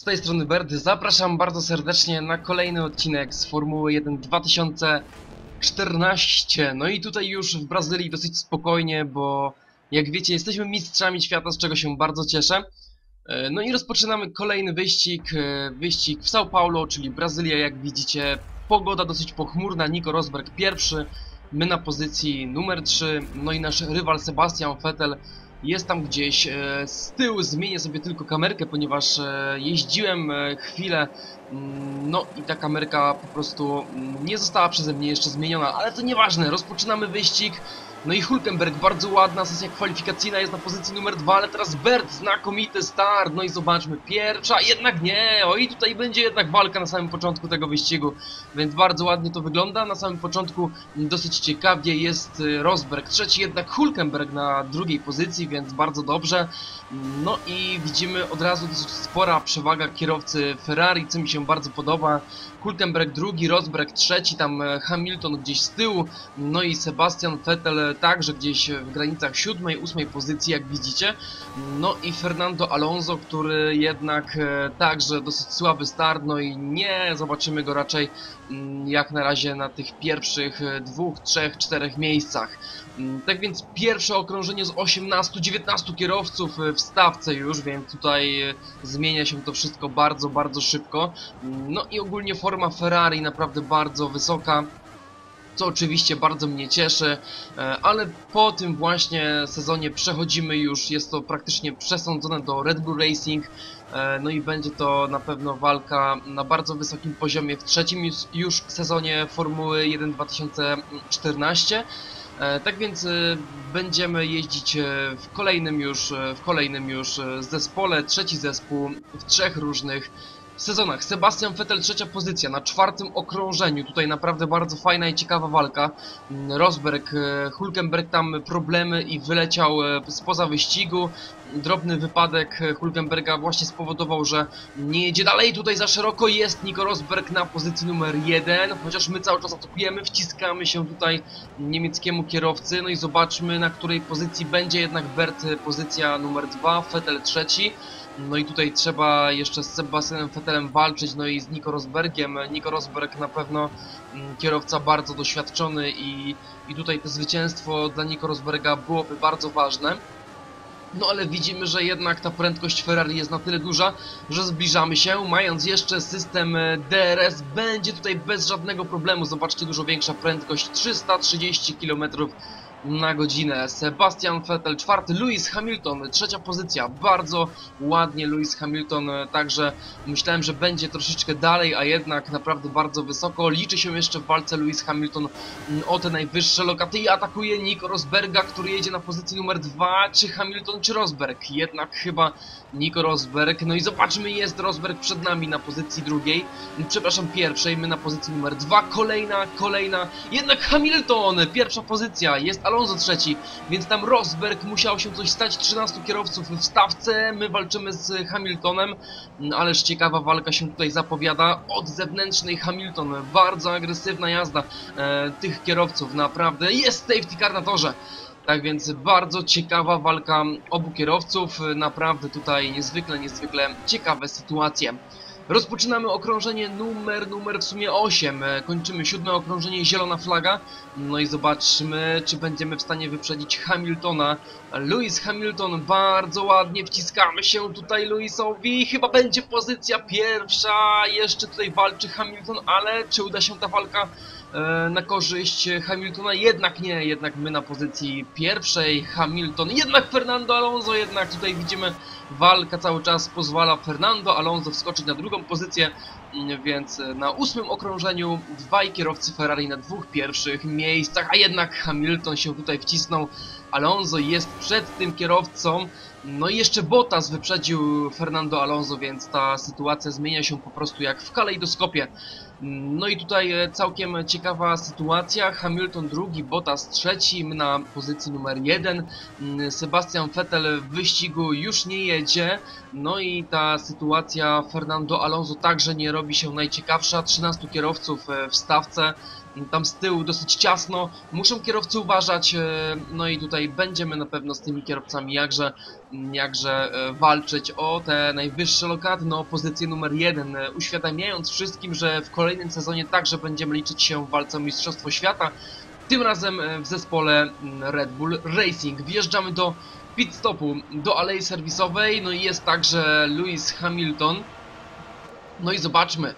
Z tej strony Berdy zapraszam bardzo serdecznie na kolejny odcinek z Formuły 1 2014. No i tutaj już w Brazylii dosyć spokojnie, bo jak wiecie jesteśmy mistrzami świata, z czego się bardzo cieszę. E, No i rozpoczynamy kolejny wyścig, e, wyścig w São Paulo, czyli Brazylia jak widzicie. Pogoda dosyć pochmurna, Nico Rosberg pierwszy, my na pozycji numer 3, no i nasz rywal Sebastian Vettel jest tam gdzieś e, z tyłu, zmienię sobie tylko kamerkę, ponieważ e, jeździłem e, chwilę, mm, no i ta kamerka po prostu mm, nie została przeze mnie jeszcze zmieniona, ale to nieważne, rozpoczynamy wyścig. No i Hulkenberg, bardzo ładna sesja kwalifikacyjna, jest na pozycji numer 2, ale teraz Bert, znakomity start, no i zobaczmy, pierwsza, jednak nie, oj tutaj będzie jednak walka na samym początku tego wyścigu, więc bardzo ładnie to wygląda, na samym początku dosyć ciekawie jest y, Rosberg, trzeci jednak Hulkenberg na drugiej pozycji, więc bardzo dobrze, no i widzimy od razu dosyć spora przewaga kierowcy Ferrari, co mi się bardzo podoba, Hulkenberg drugi, Rosberg trzeci, tam e, Hamilton gdzieś z tyłu, no i Sebastian Vettel także gdzieś w granicach siódmej, ósmej pozycji, jak widzicie. No i Fernando Alonso, który jednak e, także dosyć słaby start, no i nie zobaczymy go raczej mm, jak na razie na tych pierwszych e, dwóch, trzech, czterech miejscach. Mm, Tak więc pierwsze okrążenie z 18-19 kierowców w stawce już, więc tutaj zmienia się to wszystko bardzo, bardzo szybko. Mm, No i ogólnie forma Ferrari naprawdę bardzo wysoka co oczywiście bardzo mnie cieszy, e, ale po tym właśnie sezonie przechodzimy już, jest to praktycznie przesądzone do Red Bull Racing, e, no i będzie to na pewno walka na bardzo wysokim poziomie w trzecim już- sezonie Formuły 1 2014. E, Tak więc będziemy jeździć w kolejnym już, w kolejnym już zespole, trzeci zespół w trzech różnych sezonach. Sebastian Vettel trzecia pozycja na czwartym okrążeniu. Tutaj naprawdę bardzo fajna i ciekawa walka. Mm, Rosberg, e, Hulkenberg tam problemy i wyleciał e, spoza wyścigu. Drobny wypadek e, Hulkenberga właśnie spowodował, że nie jedzie dalej. Tutaj za szeroko jest Nico Rosberg na pozycji numer jeden. Chociaż my cały czas atakujemy, wciskamy się tutaj niemieckiemu kierowcy. No i zobaczmy na której pozycji będzie jednak Bert pozycja numer dwa, Vettel trzeci. No i tutaj trzeba jeszcze z Sebastianem Vettelem walczyć, no i z Nico Rosbergiem. Nico Rosberg na pewno mm, kierowca bardzo doświadczony i, i tutaj to zwycięstwo dla Nico Rosberga byłoby bardzo ważne. No ale widzimy, że jednak ta prędkość Ferrari jest na tyle duża, że zbliżamy się, mając jeszcze system e, DRS, będzie tutaj bez żadnego problemu. Zobaczcie, dużo większa prędkość, 330 km na godzinę. Sebastian Vettel czwarty, Lewis Hamilton trzecia pozycja. Bardzo ładnie Lewis Hamilton, e, także myślałem, że będzie troszeczkę dalej, a jednak naprawdę bardzo wysoko. Liczy się jeszcze w walce Lewis Hamilton mm, o te najwyższe lokaty i atakuje Nico Rosberga, który jedzie na pozycji numer dwa. Czy Hamilton, czy Rosberg? Jednak chyba Nico Rosberg. No i zobaczmy, jest Rosberg przed nami na pozycji drugiej. Przepraszam, pierwszej, my na pozycji numer dwa. Kolejna, kolejna. Jednak Hamilton, pierwsza pozycja. Jest Alonso trzeci, więc tam Rosberg musiał się coś stać. 13 kierowców w stawce. My walczymy z Hamiltonem. No, Ależ ciekawa walka się tutaj zapowiada. Od zewnętrznej Hamilton. Bardzo agresywna jazda e, tych kierowców. Naprawdę jest safety car na torze. Tak więc bardzo ciekawa walka obu kierowców, naprawdę tutaj niezwykle, niezwykle ciekawe sytuacje. Rozpoczynamy okrążenie numer, numer w sumie 8, E, kończymy siódme okrążenie, zielona flaga, no i zobaczmy, czy będziemy w stanie wyprzedzić Hamiltona. Lewis Hamilton, bardzo ładnie wciskamy się tutaj Lewisowi, chyba będzie pozycja pierwsza, jeszcze tutaj walczy Hamilton, ale czy uda się ta walka na korzyść Hamiltona, jednak nie, jednak my na pozycji pierwszej, Hamilton, jednak Fernando Alonso, jednak tutaj widzimy walka cały czas pozwala Fernando Alonso wskoczyć na drugą pozycję, więc e, na ósmym okrążeniu dwaj kierowcy Ferrari na dwóch pierwszych miejscach, a jednak Hamilton się tutaj wcisnął, Alonso jest przed tym kierowcą, no i jeszcze Bottas wyprzedził Fernando Alonso, więc ta sytuacja zmienia się po prostu jak w kalejdoskopie. No i tutaj e, całkiem ciekawa sytuacja. Hamilton drugi, Bottas trzeci, my na pozycji numer jeden. Mm, Sebastian Vettel w wyścigu już nie jedzie. No i ta sytuacja Fernando Alonso także nie robi się najciekawsza. 13 kierowców e, w stawce. tam z tyłu dosyć ciasno, muszą kierowcy uważać, e, no i tutaj będziemy na pewno z tymi kierowcami jakże, jakże e, walczyć o te najwyższe lokaty, no pozycję numer jeden, uświadamiając wszystkim, że w kolejnym sezonie także będziemy liczyć się w walce o Mistrzostwo Świata, tym razem w zespole Red Bull Racing. Wjeżdżamy do pit stopu, do alei serwisowej, no i jest także Lewis Hamilton. No i zobaczmy,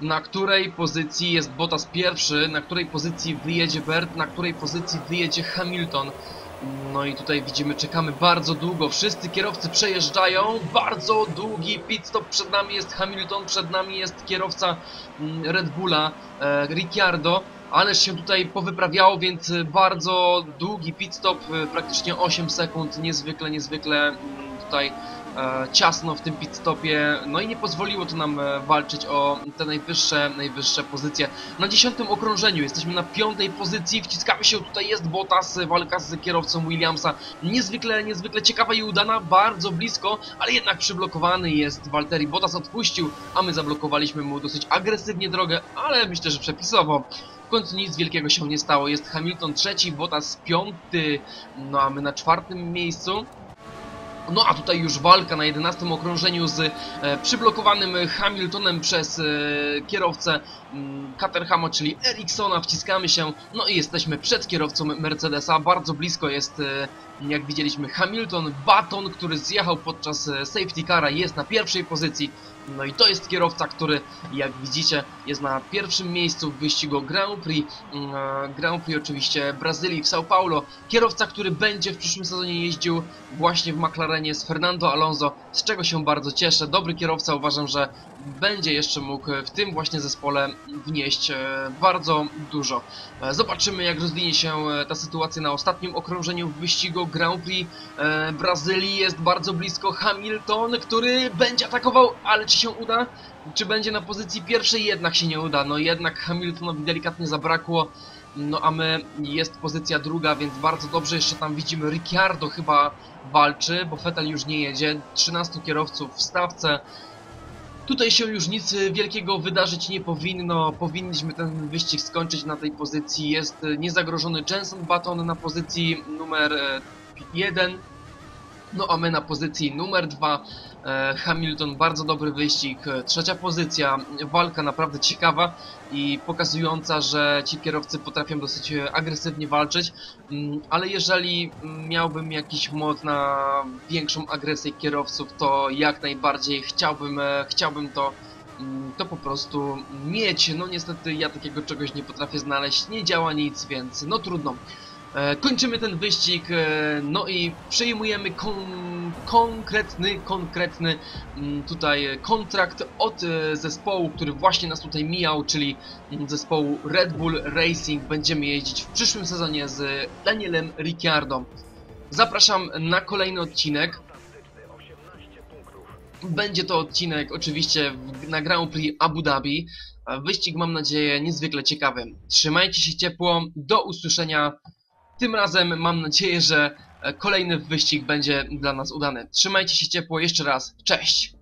na której pozycji jest Bottas pierwszy, na której pozycji wyjedzie Bert, na której pozycji wyjedzie Hamilton. No i tutaj widzimy, czekamy bardzo długo, wszyscy kierowcy przejeżdżają, bardzo długi pit stop, przed nami jest Hamilton, przed nami jest kierowca mm, Red Bulla, e, Ricciardo, ależ się tutaj powyprawiało, więc bardzo długi pit stop, e, praktycznie 8 sekund, niezwykle, niezwykle mm, tutaj ciasno w tym pit stopie, no i nie pozwoliło to nam e, walczyć o te najwyższe, najwyższe pozycje. Na dziesiątym okrążeniu jesteśmy na piątej pozycji, wciskamy się, tutaj jest Bottas, walka z kierowcą Williamsa, niezwykle, niezwykle ciekawa i udana, bardzo blisko, ale jednak przyblokowany jest Walteri. Bottas odpuścił, a my zablokowaliśmy mu dosyć agresywnie drogę, ale myślę, że przepisowo. W końcu nic wielkiego się nie stało, jest Hamilton trzeci, Bottas piąty, no a my na czwartym miejscu. No a tutaj już walka na 11 okrążeniu z e, przyblokowanym Hamiltonem przez e, kierowcę mm, Caterhama, czyli Ericssona. Wciskamy się, no i jesteśmy przed kierowcą Mercedesa. Bardzo blisko jest, e, jak widzieliśmy, Hamilton. Baton, który zjechał podczas safety cara, jest na pierwszej pozycji. No i to jest kierowca, który, jak widzicie, jest na pierwszym miejscu w wyścigu Grand Prix. mm, e, Grand Prix oczywiście Brazylii w São Paulo. Kierowca, który będzie w przyszłym sezonie jeździł właśnie w McLarenie z Fernando Alonso, z czego się bardzo cieszę. Dobry kierowca, uważam, że będzie jeszcze mógł w tym właśnie zespole wnieść e, bardzo dużo. E, Zobaczymy, jak rozwinie się e, ta sytuacja na ostatnim okrążeniu w wyścigu Grand Prix Brazylii. Jest bardzo blisko Hamilton, który będzie atakował, ale czy się uda? Czy będzie na pozycji pierwszej? Jednak się nie uda. No jednak Hamiltonowi delikatnie zabrakło. No a my jest pozycja druga, więc bardzo dobrze jeszcze tam widzimy Ricciardo chyba walczy, bo Vettel już nie jedzie. 13 kierowców w stawce. Tutaj się już nic wielkiego wydarzyć nie powinno. Powinniśmy ten wyścig skończyć na tej pozycji. Jest niezagrożony Jenson Button na pozycji numer 1. No a my na pozycji numer 2. Hamilton, bardzo dobry wyścig. E, Trzecia pozycja. Walka naprawdę ciekawa i pokazująca, że ci kierowcy potrafią dosyć e, agresywnie walczyć. Mm, Ale jeżeli miałbym jakiś mod na większą agresję kierowców, to jak najbardziej chciałbym, e, chciałbym to mm, to po prostu mieć. No niestety ja takiego czegoś nie potrafię znaleźć, nie działa nic, więc no trudno. E, kończymy ten wyścig, e, no i przejmujemy kon konkretny, konkretny mm, tutaj kontrakt od e, zespołu, który właśnie nas tutaj mijał, czyli mm, zespołu Red Bull Racing. Będziemy jeździć w przyszłym sezonie z Danielem Ricciardo. Zapraszam na kolejny odcinek. Będzie to odcinek oczywiście na Grand Prix Abu Dhabi. Wyścig mam nadzieję niezwykle ciekawy. Trzymajcie się ciepło, do usłyszenia. Tym razem mam nadzieję, że e, kolejny wyścig będzie dla nas udany. Trzymajcie się ciepło jeszcze raz. Cześć!